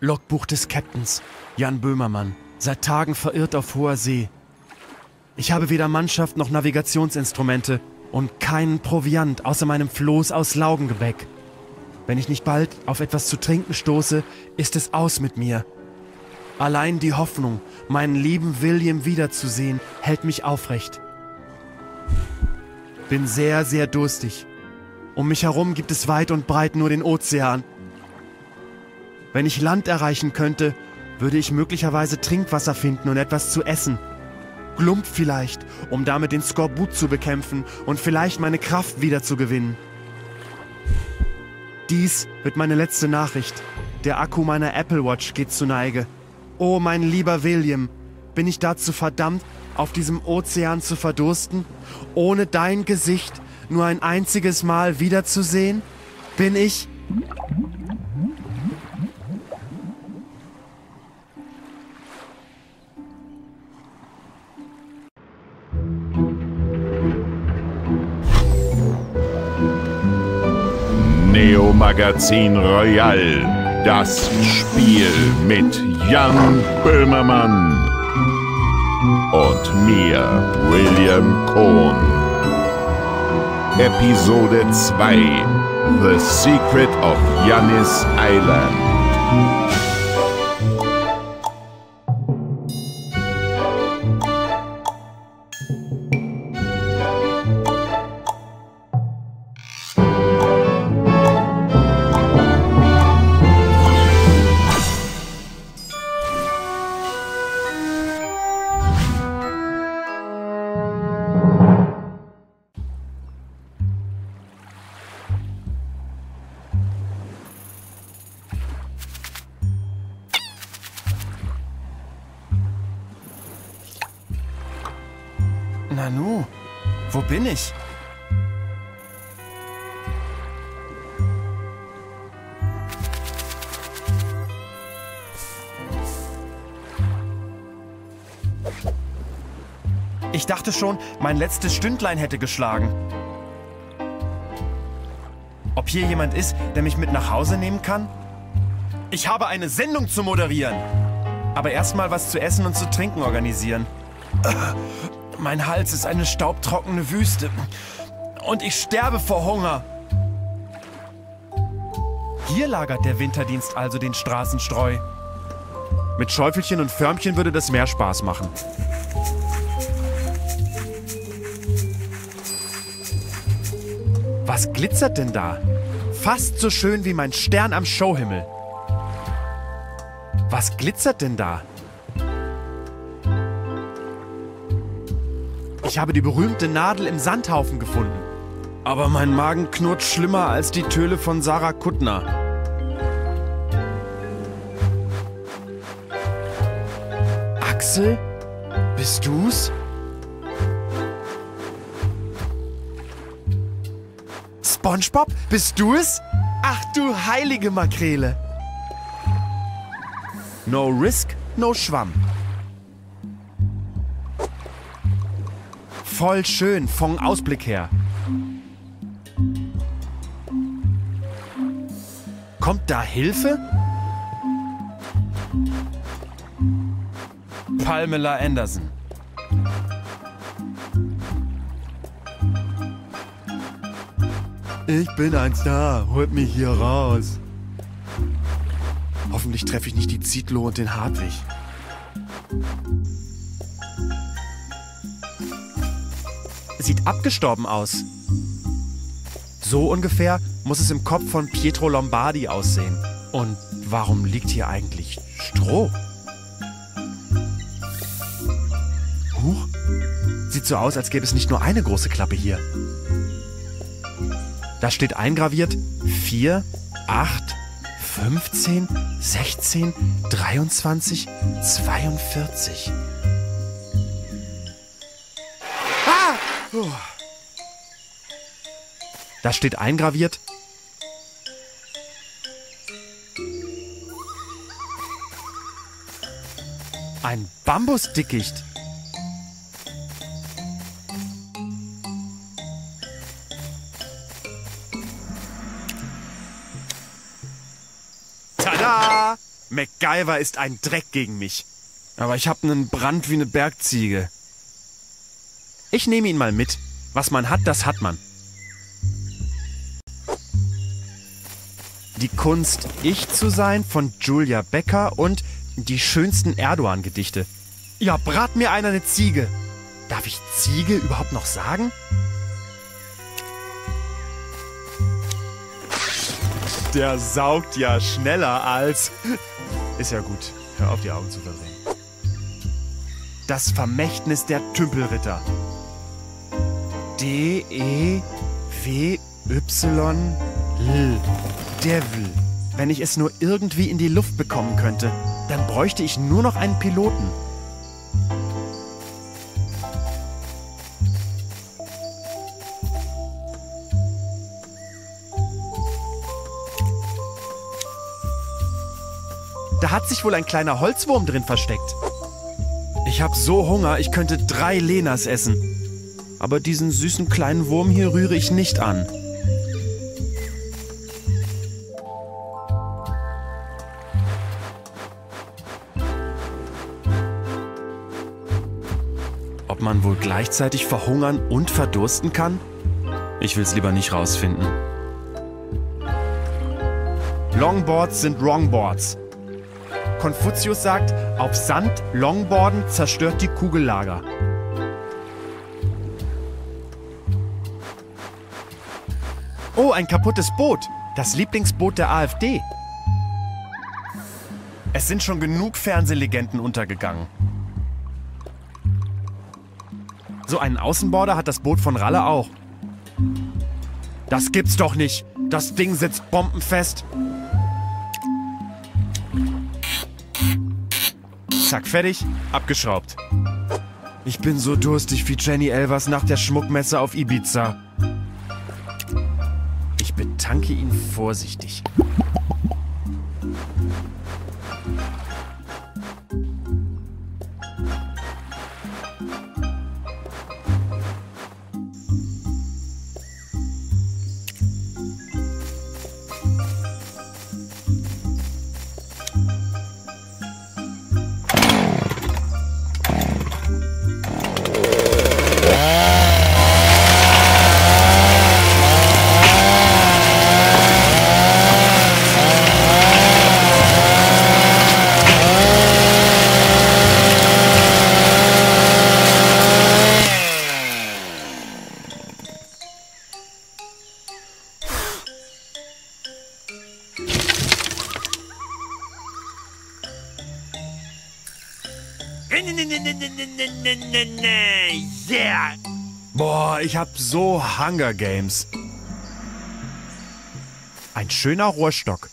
Logbuch des Captains, Jan Böhmermann, seit Tagen verirrt auf hoher See. Ich habe weder Mannschaft noch Navigationsinstrumente und keinen Proviant außer meinem Floß aus Laugengebäck. Wenn ich nicht bald auf etwas zu trinken stoße, ist es aus mit mir. Allein die Hoffnung, meinen lieben William wiederzusehen, hält mich aufrecht. Bin sehr, sehr durstig. Um mich herum gibt es weit und breit nur den Ozean. Wenn ich Land erreichen könnte, würde ich möglicherweise Trinkwasser finden und etwas zu essen. Glump vielleicht, um damit den Skorbut zu bekämpfen und vielleicht meine Kraft wiederzugewinnen. Dies wird meine letzte Nachricht. Der Akku meiner Apple Watch geht zu Neige. Oh, mein lieber William, bin ich dazu verdammt, auf diesem Ozean zu verdursten, ohne dein Gesicht nur ein einziges Mal wiederzusehen? Bin ich... Neo Magazin Royal. Das Spiel mit Jan Böhmermann und mir, William Cohn. Episode 2 The Secret of Janis Island. Ich dachte schon, mein letztes Stündlein hätte geschlagen. Ob hier jemand ist, der mich mit nach Hause nehmen kann? Ich habe eine Sendung zu moderieren. Aber erstmal was zu essen und zu trinken organisieren. Mein Hals ist eine staubtrockene Wüste. Und ich sterbe vor Hunger. Hier lagert der Winterdienst also den Straßenstreu. Mit Schäufelchen und Förmchen würde das mehr Spaß machen. Was glitzert denn da? Fast so schön wie mein Stern am Showhimmel. Was glitzert denn da? Ich habe die berühmte Nadel im Sandhaufen gefunden. Aber mein Magen knurrt schlimmer als die Töle von Sarah Kuttner. Axel? Bist du's? SpongeBob, bist du es? Ach du heilige Makrele. No risk, no Schwamm. Voll schön vom Ausblick her. Kommt da Hilfe? Pamela Anderson. Ich bin ein Star, holt mich hier raus. Hoffentlich treffe ich nicht die Zietlow und den Hartwig. Sieht abgestorben aus. So ungefähr muss es im Kopf von Pietro Lombardi aussehen. Und warum liegt hier eigentlich Stroh? Huch. Sieht so aus, als gäbe es nicht nur eine große Klappe hier. Da steht eingraviert 4, 8, 15, 16, 23, 42. Ah! Puh. Da steht eingraviert ein Bambusdickicht. MacGyver ist ein Dreck gegen mich. Aber ich hab nen Brand wie ne Bergziege. Ich nehme ihn mal mit. Was man hat, das hat man. Die Kunst, ich zu sein von Julia Becker und die schönsten Erdogan-Gedichte. Ja, brat mir einer eine Ziege. Darf ich Ziege überhaupt noch sagen? Der saugt ja schneller als. Ist ja gut. Hör auf, die Augen zu verdrehen. Das Vermächtnis der Tümpelritter. D-E-W-Y-L. Devil. Wenn ich es nur irgendwie in die Luft bekommen könnte, dann bräuchte ich nur noch einen Piloten. Da hat sich wohl ein kleiner Holzwurm drin versteckt. Ich hab so Hunger, ich könnte drei Lenas essen. Aber diesen süßen kleinen Wurm hier rühre ich nicht an. Ob man wohl gleichzeitig verhungern und verdursten kann? Ich will's lieber nicht rausfinden. Longboards sind Wrongboards. Konfuzius sagt, auf Sand Longboarden zerstört die Kugellager. Oh, ein kaputtes Boot. Das Lieblingsboot der AfD. Es sind schon genug Fernsehlegenden untergegangen. So einen Außenborder hat das Boot von Ralle auch. Das gibt's doch nicht. Das Ding sitzt bombenfest. Zack, fertig, abgeschraubt. Ich bin so durstig wie Jenny Elvers nach der Schmuckmesse auf Ibiza. Ich betanke ihn vorsichtig. Yeah! Boah, ich hab so Hunger Games. Ein schöner Rohrstock.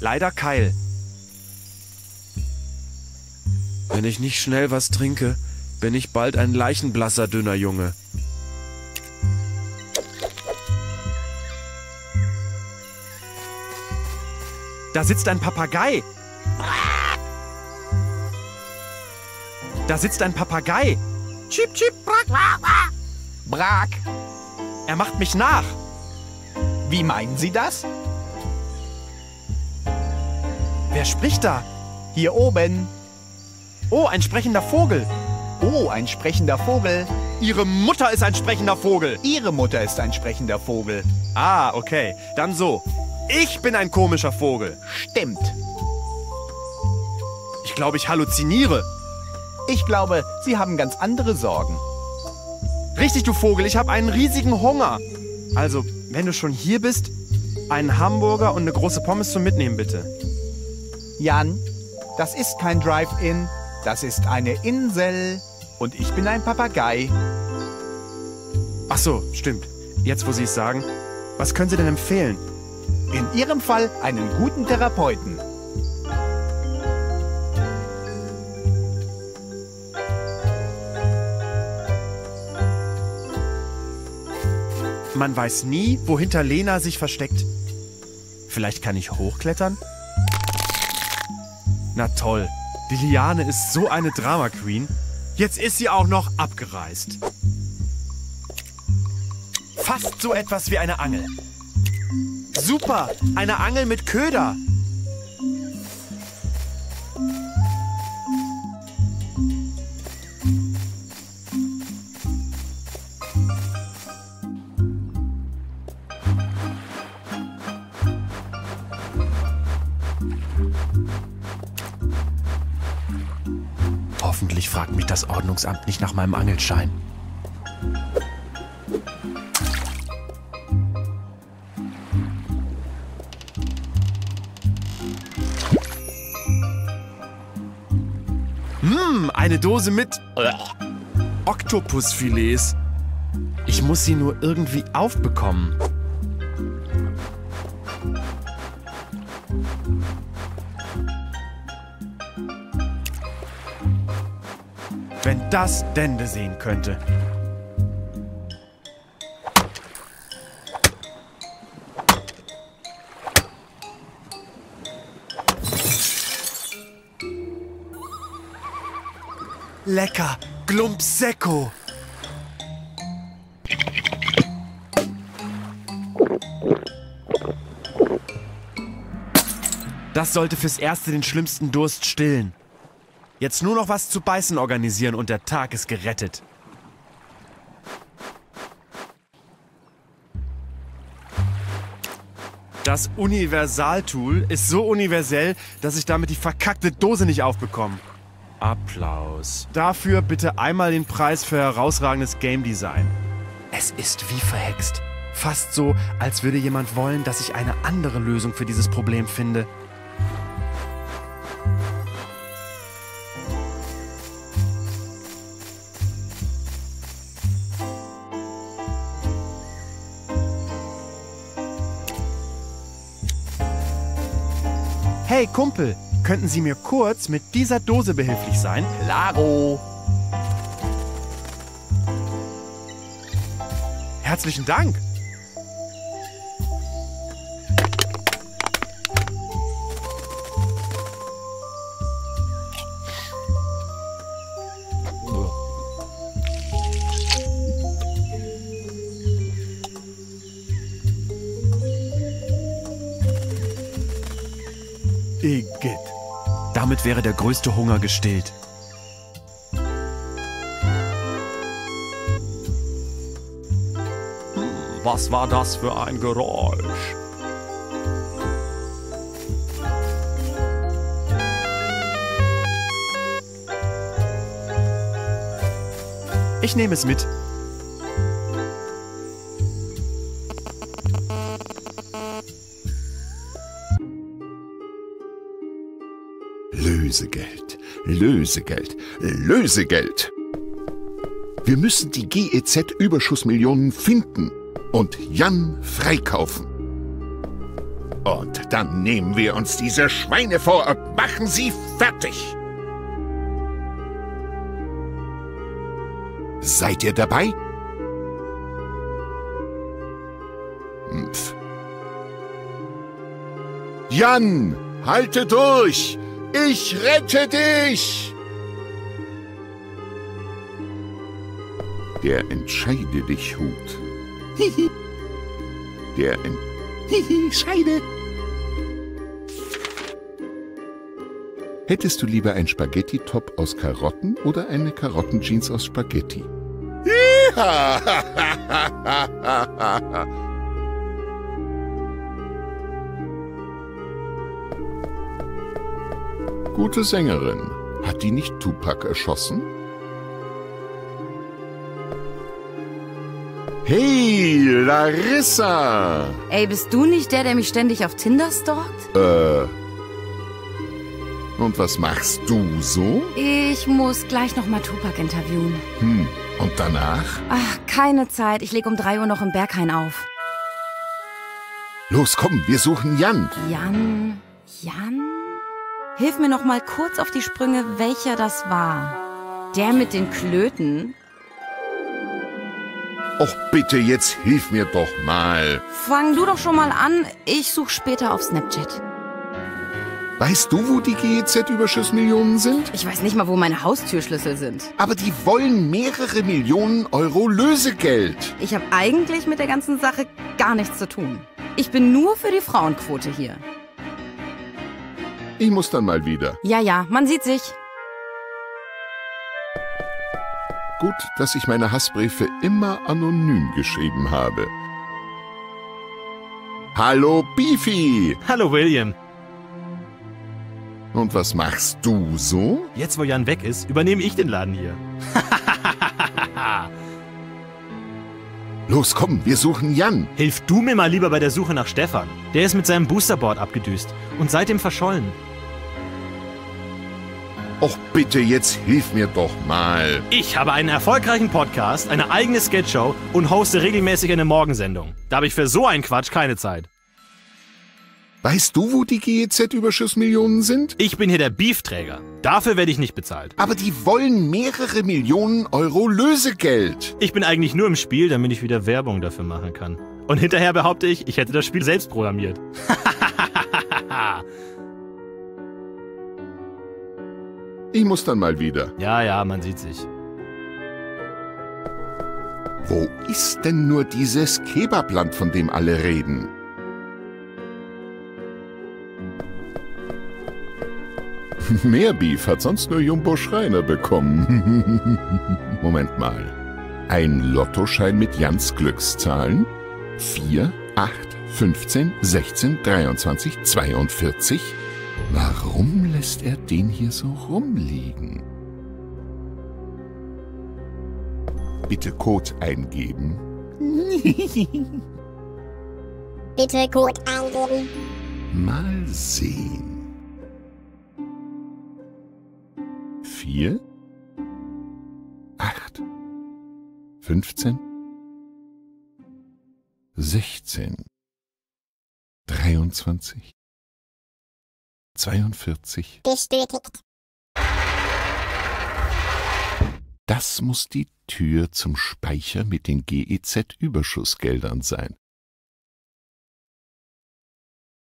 Leider Keil. Wenn ich nicht schnell was trinke, bin ich bald ein leichenblasser dünner Junge. Da sitzt ein Papagei. Da sitzt ein Papagei. Chip, chip, brack. Brak, Er macht mich nach. wie meinen Sie das? Wer spricht da? Hier oben. Oh, ein sprechender Vogel. Oh, ein sprechender Vogel. Ihre Mutter ist ein sprechender Vogel. Ihre Mutter ist ein sprechender Vogel. Ah, okay. Dann so. Ich bin ein komischer Vogel. Stimmt. Ich glaube, ich halluziniere. Ich glaube, Sie haben ganz andere Sorgen. Richtig, du Vogel, ich habe einen riesigen Hunger. Also, wenn du schon hier bist, einen Hamburger und eine große Pommes zum Mitnehmen, bitte. Jan, das ist kein Drive-In, das ist eine Insel. Und ich bin ein Papagei. Ach so, stimmt. Jetzt, wo Sie es sagen. Was können Sie denn empfehlen? In Ihrem Fall einen guten Therapeuten. Man weiß nie, wo hinter Lena sich versteckt. Vielleicht kann ich hochklettern? Na toll, die Liane ist so eine Drama Queen. Jetzt ist sie auch noch abgereist. Fast so etwas wie eine Angel. Super, eine Angel mit Köder. Hoffentlich fragt mich das Ordnungsamt nicht nach meinem Angelschein. Eine Dose mit Oktopusfilets. Ich muss sie nur irgendwie aufbekommen. Wenn das Dende sehen könnte. Lecker, Glumpsecco. Das sollte fürs Erste den schlimmsten Durst stillen. Jetzt nur noch was zu beißen organisieren und der Tag ist gerettet. Das Universaltool ist so universell, dass ich damit die verkackte Dose nicht aufbekomme. Applaus. Dafür bitte einmal den Preis für herausragendes Game Design. Es ist wie verhext. Fast so, als würde jemand wollen, dass ich eine andere Lösung für dieses Problem finde. Hey Kumpel, könnten Sie mir kurz mit dieser Dose behilflich sein? Klaro. Herzlichen Dank. Damit wäre der größte Hunger gestillt. Was war das für ein Geräusch? Ich nehme es mit. Lösegeld, Lösegeld. Wir müssen die GEZ-Überschussmillionen finden und Jan freikaufen. Und dann nehmen wir uns diese Schweine vor und machen sie fertig. Seid ihr dabei? Mpf. Jan, halte durch! Ich rette dich! Der Entscheide dich Hut. Hihi. Der Ent... Hihi, Scheide. Hättest du lieber ein Spaghetti-Top aus Karotten oder eine Karottenjeans aus Spaghetti? Gute Sängerin. Hat die nicht Tupac erschossen? Hey, Larissa! Ey, bist du nicht der, der mich ständig auf Tinder stalkt? Äh. Und was machst du so? Ich muss gleich nochmal Tupac interviewen. Hm. Und danach? Ach, keine Zeit. Ich leg um 3 Uhr noch im Berghain auf. Los, komm, wir suchen Jan. Jan, Jan? Hilf mir noch mal kurz auf die Sprünge, welcher das war. Der mit den Klöten? Och, bitte, jetzt hilf mir doch mal. Fang du doch schon mal an. Ich such später auf Snapchat. Weißt du, wo die GEZ-Überschussmillionen sind? Ich weiß nicht mal, wo meine Haustürschlüssel sind. Aber die wollen mehrere Millionen Euro Lösegeld. Ich habe eigentlich mit der ganzen Sache gar nichts zu tun. Ich bin nur für die Frauenquote hier. Ich muss dann mal wieder. Ja, ja, man sieht sich. Gut, dass ich meine Hassbriefe immer anonym geschrieben habe. Hallo Beefy! Hallo William. Und was machst du so? Jetzt, wo Jan weg ist, übernehme ich den Laden hier. Los, komm, wir suchen Jan. Hilf du mir mal lieber bei der Suche nach Stefan. Der ist mit seinem Boosterboard abgedüst und seitdem verschollen. Och bitte, jetzt hilf mir doch mal. Ich habe einen erfolgreichen Podcast, eine eigene Sketchshow und hoste regelmäßig eine Morgensendung. Da habe ich für so einen Quatsch keine Zeit. Weißt du, wo die GEZ-Überschussmillionen sind? Ich bin hier der Beefträger. Dafür werde ich nicht bezahlt. Aber die wollen mehrere Millionen Euro Lösegeld. Ich bin eigentlich nur im Spiel, damit ich wieder Werbung dafür machen kann. Und hinterher behaupte ich, ich hätte das Spiel selbst programmiert. Ich muss dann mal wieder. ja, ja, man sieht sich. Wo ist denn nur dieses Kebabland, von dem alle reden? Mehr Beef hat sonst nur Jumbo Schreiner bekommen. Moment mal. Ein Lottoschein mit Jans Glückszahlen? 4, 8, 15, 16, 23, 42? Warum lässt er den hier so rumliegen? Bitte Code eingeben. Bitte Code eingeben. Mal sehen. Vier, acht, fünfzehn, sechzehn, dreiundzwanzig, zweiundvierzig. Bestätigt. Das muss die Tür zum Speicher mit den GEZ-Überschussgeldern sein.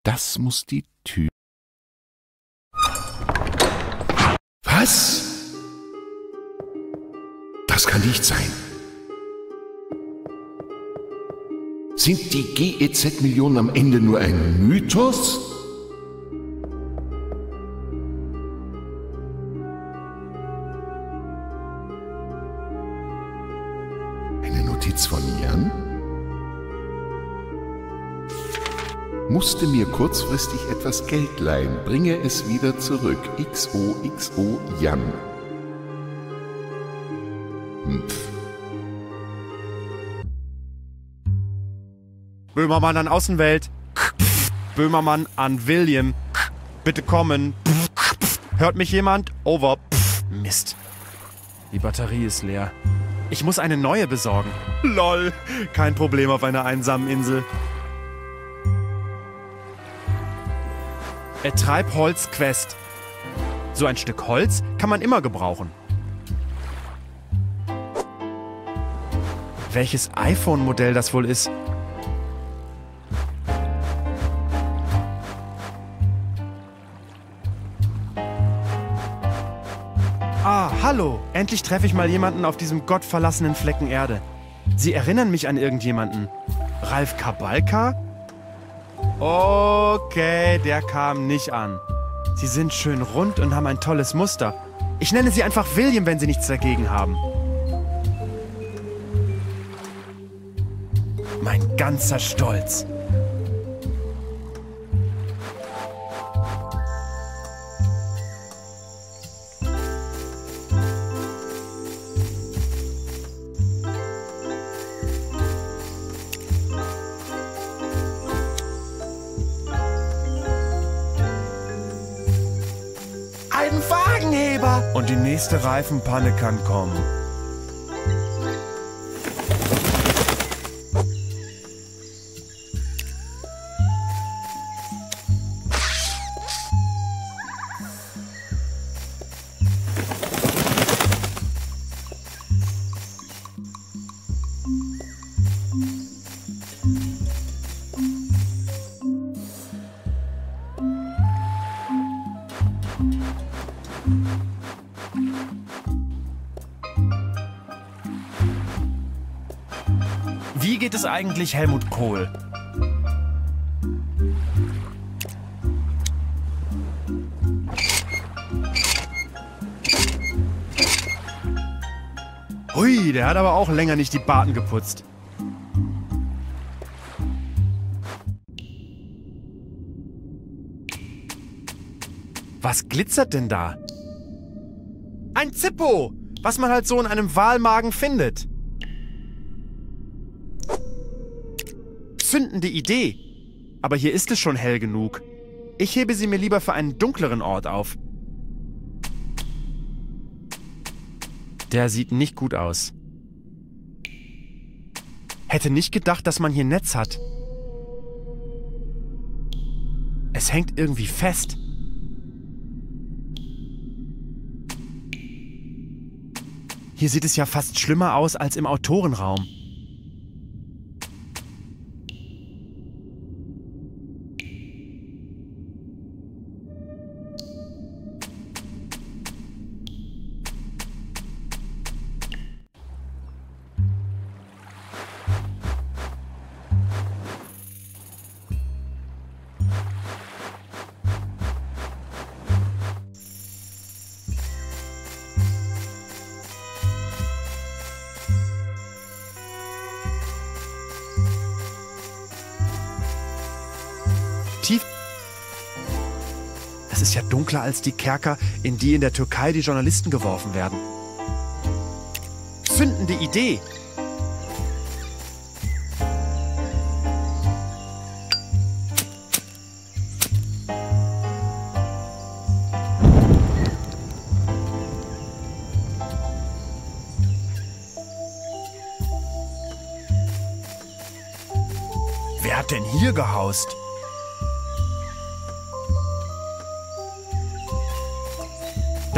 Das muss die Tür. Was? Das kann nicht sein. Sind die GEZ-Millionen am Ende nur ein Mythos? Musste mir kurzfristig etwas Geld leihen, bringe es wieder zurück. XOXO Jan. Mpf. Böhmermann an Außenwelt. Böhmermann an William. Bitte kommen. Hört mich jemand? Over. Mist. Die Batterie ist leer. Ich muss eine neue besorgen. Lol. Kein Problem auf einer einsamen Insel. Treibholz-Quest. So ein Stück Holz kann man immer gebrauchen. Welches iPhone-Modell das wohl ist? Ah, hallo. Endlich treffe ich mal jemanden auf diesem gottverlassenen Flecken Erde. Sie erinnern mich an irgendjemanden. Ralf Kabalka? Okay, der kam nicht an. Sie sind schön rund und haben ein tolles Muster. Ich nenne sie einfach William, wenn Sie nichts dagegen haben. Mein ganzer Stolz. Nächste Reifenpanne kann kommen. Geht es eigentlich Helmut Kohl? Hui, der hat aber auch länger nicht die Barten geputzt. Was glitzert denn da? Ein Zippo! Was man halt so in einem Walmagen findet. Zündende Idee. Aber hier ist es schon hell genug. Ich hebe sie mir lieber für einen dunkleren Ort auf. Der sieht nicht gut aus. Hätte nicht gedacht, dass man hier Netz hat. Es hängt irgendwie fest. Hier sieht es ja fast schlimmer aus als im Autorenraum. Dunkler als die Kerker, in die in der Türkei die Journalisten geworfen werden. Zündende Idee. Wer hat denn hier gehaust?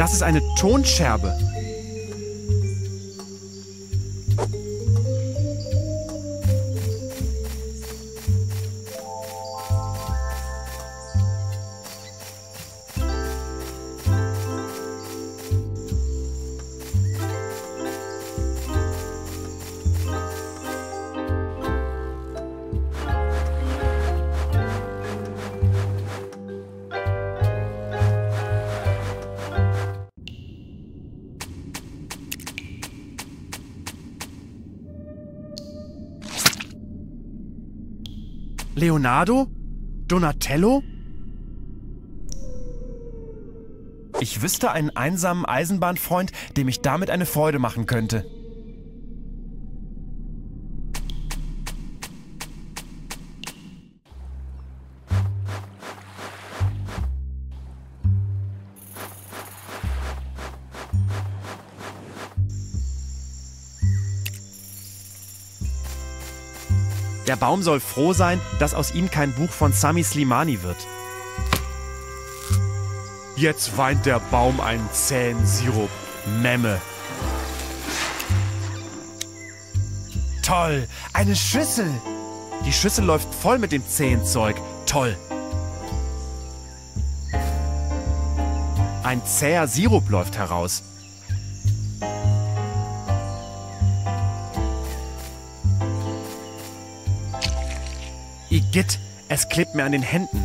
Das ist eine Tonscherbe. Leonardo? Donatello? Ich wüsste einen einsamen Eisenbahnfreund, dem ich damit eine Freude machen könnte. Der Baum soll froh sein, dass aus ihm kein Buch von Sami Slimani wird. Jetzt weint der Baum einen zähen Sirup. Memme. Toll, eine Schüssel. Die Schüssel läuft voll mit dem zähen Zeug. Toll. Ein zäher Sirup läuft heraus. Igitt, es klebt mir an den Händen.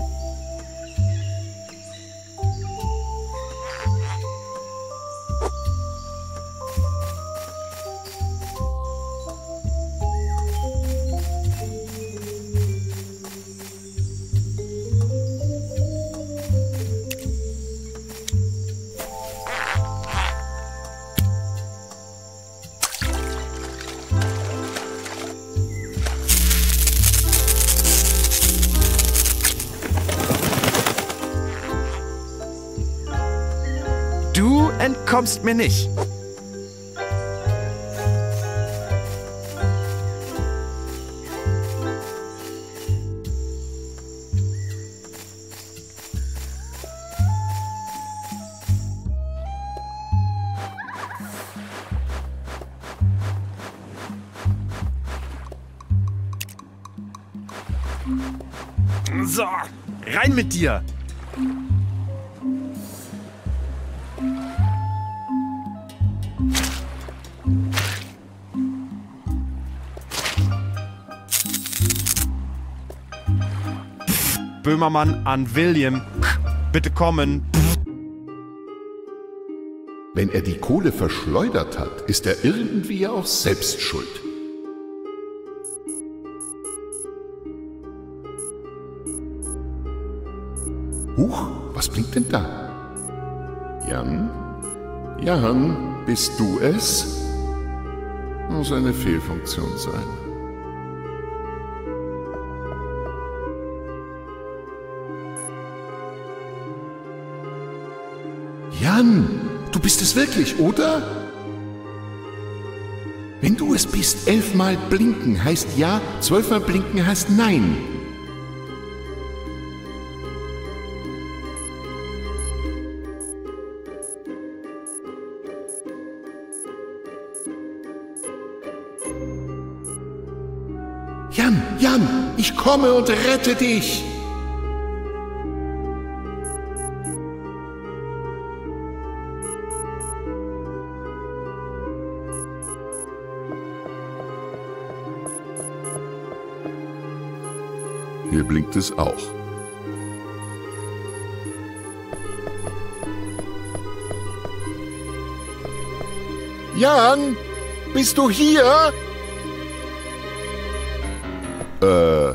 Entkommst mir nicht. So, rein mit dir. Böhmermann an William. Bitte kommen. Wenn er die Kohle verschleudert hat, ist er irgendwie auch selbst schuld. Huch, was blinkt denn da? Jan? Jan, bist du es? Muss eine Fehlfunktion sein. Jan, du bist es wirklich, oder? Wenn du es bist, elfmal blinken heißt ja, zwölfmal blinken heißt nein. Jan, Jan, ich komme und rette dich. Blinkt es auch. Jan, bist du hier? Äh.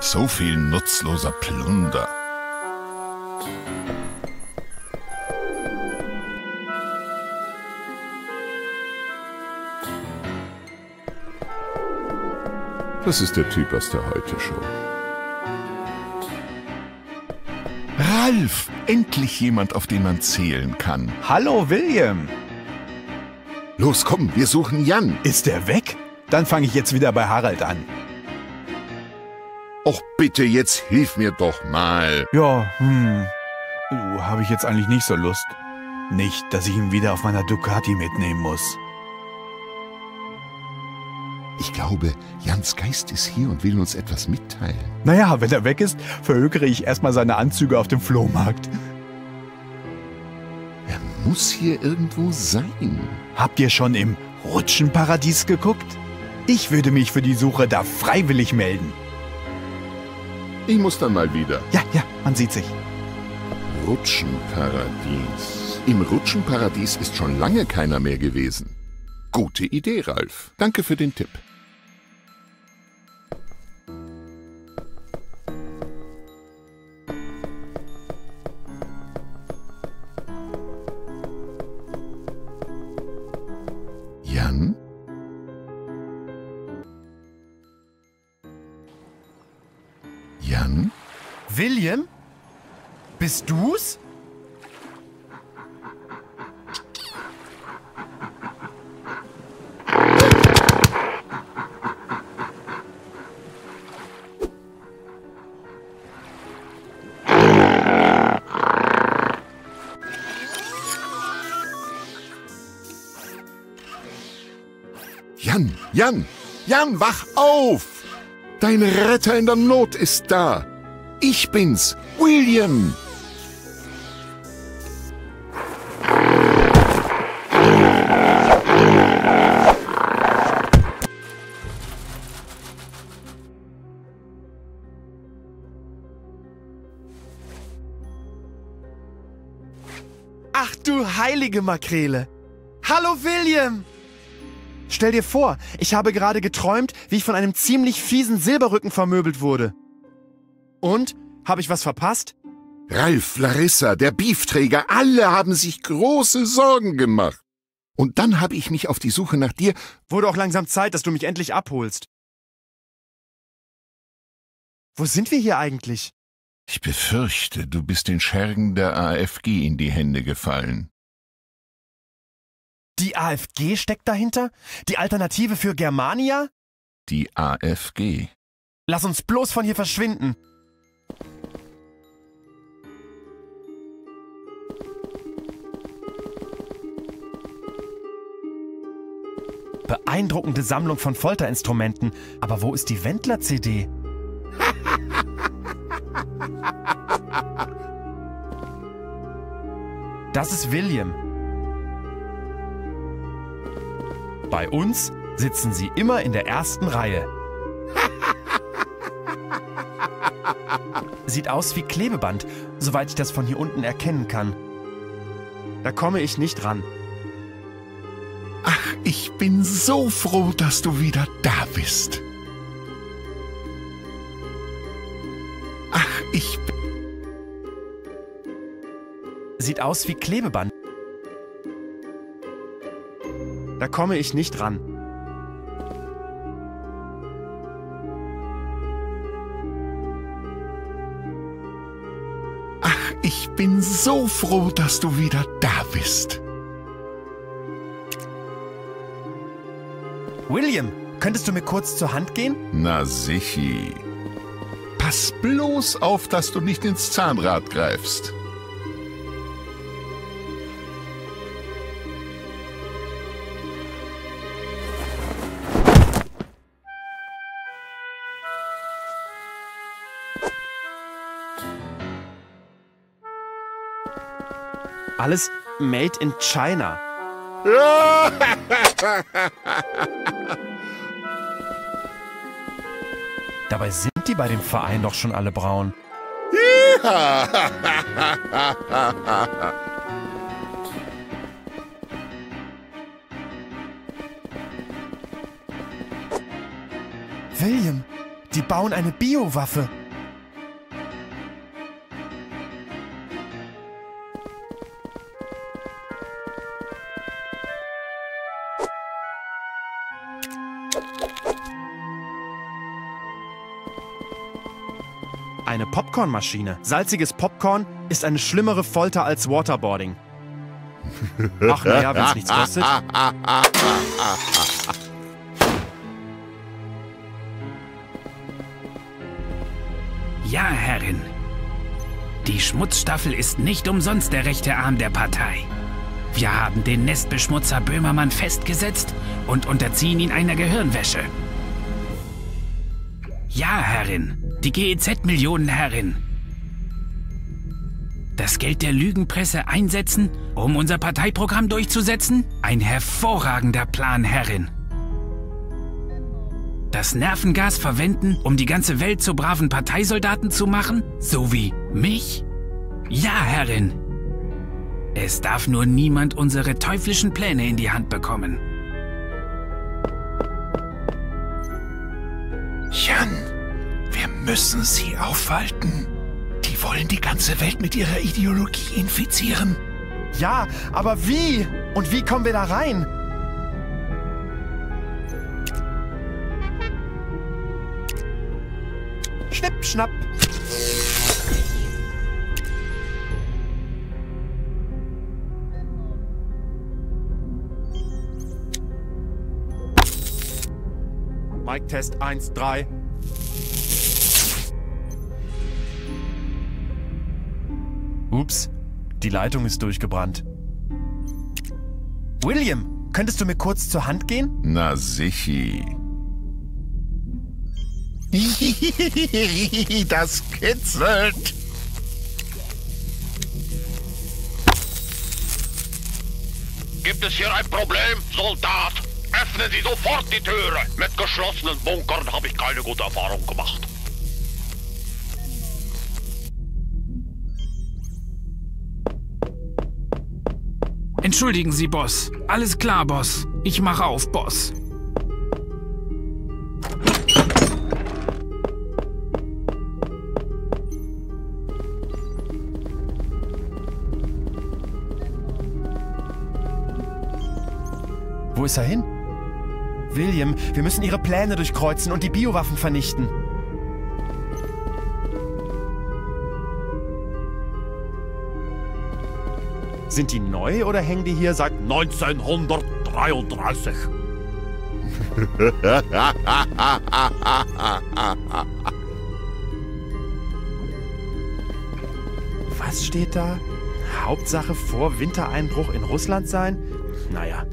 So viel nutzloser Plunder. Das ist der Typ aus der Heute-Show. Ralf! Endlich jemand, auf den man zählen kann. Hallo, William. Los, komm, wir suchen Jan. Ist er weg? Dann fange ich jetzt wieder bei Harald an. Och bitte, jetzt hilf mir doch mal. Ja, hm. Uh, habe ich jetzt eigentlich nicht so Lust. Nicht, dass ich ihn wieder auf meiner Ducati mitnehmen muss. Glaube, Jans Geist ist hier und will uns etwas mitteilen. Naja, wenn er weg ist, verhökere ich erstmal seine Anzüge auf dem Flohmarkt. Er muss hier irgendwo sein. Habt ihr schon im Rutschenparadies geguckt? Ich würde mich für die Suche da freiwillig melden. Ich muss dann mal wieder. Ja, ja, man sieht sich. Rutschenparadies. Im Rutschenparadies ist schon lange keiner mehr gewesen. Gute Idee, Ralf. Danke für den Tipp. Jan, Jan, wach auf! Dein Retter in der Not ist da. Ich bin's, William. Ach du heilige Makrele. Hallo William. Stell dir vor, ich habe gerade geträumt, wie ich von einem ziemlich fiesen Silberrücken vermöbelt wurde. Und? Habe ich was verpasst? Ralf, Larissa, der Beefträger, alle haben sich große Sorgen gemacht. Und dann habe ich mich auf die Suche nach dir. Wurde auch langsam Zeit, dass du mich endlich abholst. Wo sind wir hier eigentlich? Ich befürchte, du bist den Schergen der AFG in die Hände gefallen. Die AFG steckt dahinter? Die Alternative für Germania? Die AFG. Lass uns bloß von hier verschwinden. Beeindruckende Sammlung von Folterinstrumenten. Aber wo ist die Wendler-CD? Das ist William. Bei uns sitzen sie immer in der ersten Reihe. Sieht aus wie Klebeband, soweit ich das von hier unten erkennen kann. Da komme ich nicht ran. Ach, ich bin so froh, dass du wieder da bist. Ach, ich. Sieht aus wie Klebeband. Komme ich nicht ran. Ach, ich bin so froh, dass du wieder da bist. William, könntest du mir kurz zur Hand gehen? Na sichi. Pass bloß auf, dass du nicht ins Zahnrad greifst. Alles made in China. Dabei sind die bei dem Verein doch schon alle braun. William, die bauen eine Biowaffe. Eine Popcornmaschine. Salziges Popcorn ist eine schlimmere Folter als Waterboarding. Ach naja, wenn es nichts kostet. Ja, Herrin. Die Schmutzstaffel ist nicht umsonst der rechte Arm der Partei. Wir haben den Nestbeschmutzer Böhmermann festgesetzt und unterziehen ihn einer Gehirnwäsche. Ja, Herrin. Die GEZ-Millionen, Herrin. Das Geld der Lügenpresse einsetzen, um unser Parteiprogramm durchzusetzen? Ein hervorragender Plan, Herrin. Das Nervengas verwenden, um die ganze Welt zu braven Parteisoldaten zu machen? So wie mich? Ja, Herrin. Es darf nur niemand unsere teuflischen Pläne in die Hand bekommen. Müssen sie aufhalten. Die wollen die ganze Welt mit ihrer Ideologie infizieren. Ja, aber wie? Und wie kommen wir da rein? Schnipp, schnapp. Mic Test 1, 3. Ups, die Leitung ist durchgebrannt. William, könntest du mir kurz zur Hand gehen? Na sichi. Das kitzelt. Gibt es hier ein Problem, Soldat? Öffnen Sie sofort die Türe. Mit geschlossenen Bunkern habe ich keine gute Erfahrung gemacht. Entschuldigen Sie, Boss. Alles klar, Boss. Ich mache auf, Boss. Wo ist er hin? William, wir müssen ihre Pläne durchkreuzen und die Biowaffen vernichten. Sind die neu oder hängen die hier seit 1933. Was steht da? Hauptsache vor Wintereinbruch in Russland sein? Naja.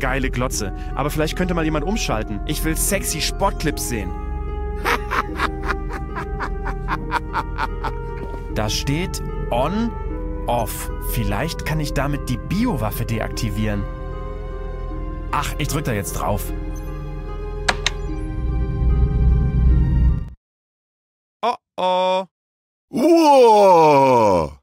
Geile Glotze. Aber vielleicht könnte mal jemand umschalten. Ich will sexy Sportclips sehen. Da steht on, off. Vielleicht kann ich damit die Biowaffe deaktivieren. Ach, ich drück da jetzt drauf. Oh oh. Wow!